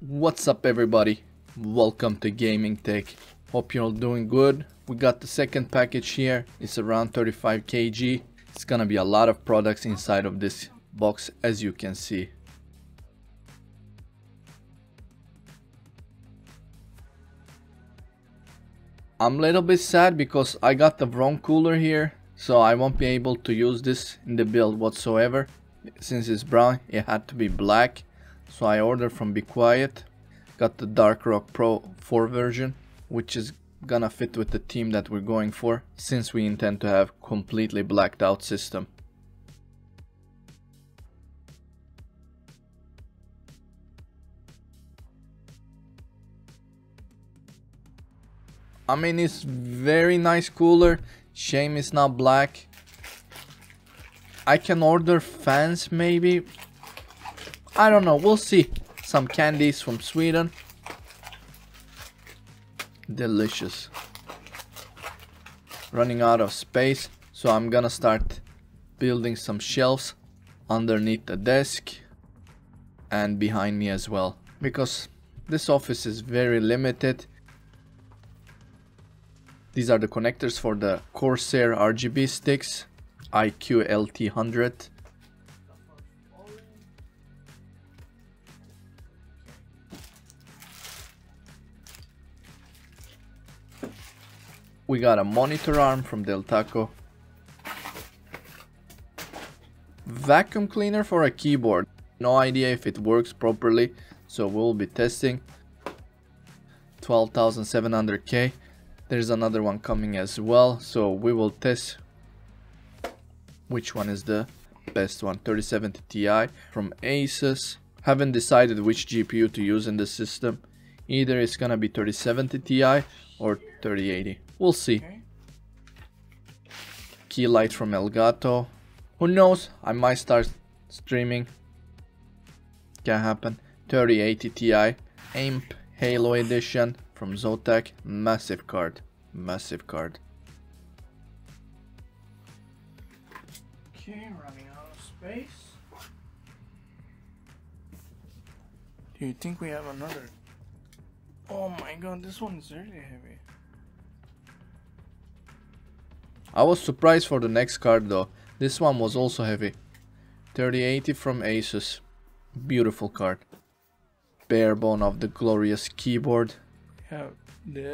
What's up everybody? Welcome to Gaming Tech. Hope you're all doing good. We got the second package here. It's around 35 kg. It's gonna be a lot of products inside of this box as you can see. I'm a little bit sad because I got the wrong cooler here so I won't be able to use this in the build whatsoever since it's brown it had to be black so I ordered from Be Quiet got the Dark Rock Pro 4 version which is gonna fit with the theme that we're going for since we intend to have completely blacked out system. I mean it's very nice cooler. Shame it's not black. I can order fans maybe I don't know, we'll see. Some candies from Sweden. Delicious. Running out of space, so I'm gonna start building some shelves underneath the desk and behind me as well. Because this office is very limited. These are the connectors for the Corsair RGB sticks, iCUE LT100 We got a monitor arm from Deltaco. Vacuum cleaner for a keyboard. No idea if it works properly, so we'll be testing. 12,700K there's another one coming as well so we will test which one is the best one 3070 Ti from Asus haven't decided which GPU to use in the system either it's gonna be 3070 Ti or 3080 we'll see key light from Elgato who knows I might start streaming can happen 3080 Ti AMP Holo edition from Zotac, massive card. Massive card. Okay, running out of space. Do you think we have another? Oh my god, this one is really heavy. I was surprised for the next card though. This one was also heavy. 3080 from Asus. Beautiful card. Barebone of the glorious keyboard.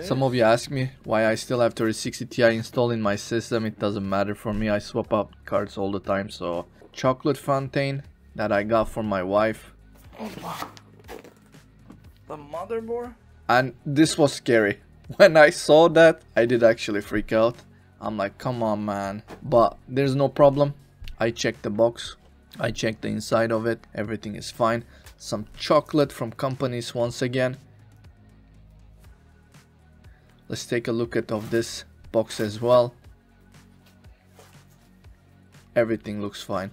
Some of you ask me why I still have 3060 Ti installed in my system. It doesn't matter for me. I swap out cards all the time. So chocolate fountain that I got for my wife. Oh the motherboard? And this was scary. When I saw that, I did actually freak out. I'm like, come on, man. But there's no problem. I checked the box. I checked the inside of it. Everything is fine. Some chocolate from companies once again. Let's take a look at of this box as well. Everything looks fine.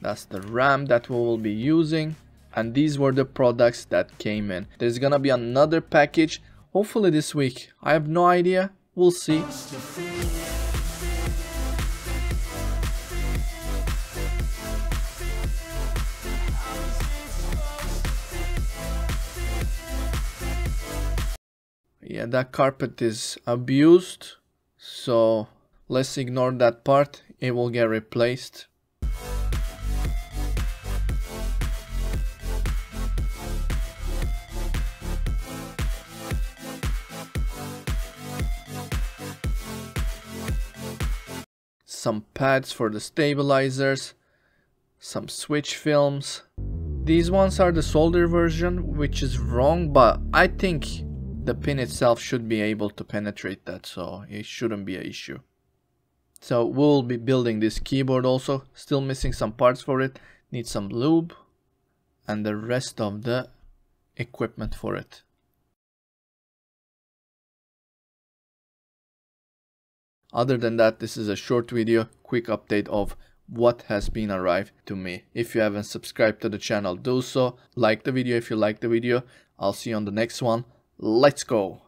That's the RAM that we will be using. And these were the products that came in. There's gonna be another package, hopefully this week. I have no idea. We'll see. yeah that carpet is abused so let's ignore that part it will get replaced some pads for the stabilizers some switch films. These ones are the solder version which is wrong but I think the pin itself should be able to penetrate that so it shouldn't be an issue. So we'll be building this keyboard also. Still missing some parts for it. Need some lube and the rest of the equipment for it other than that this is a short video quick update of what has been arrived to me. If you haven't subscribed to the channel do so. Like the video if you like the video. I'll see you on the next one. Let's go.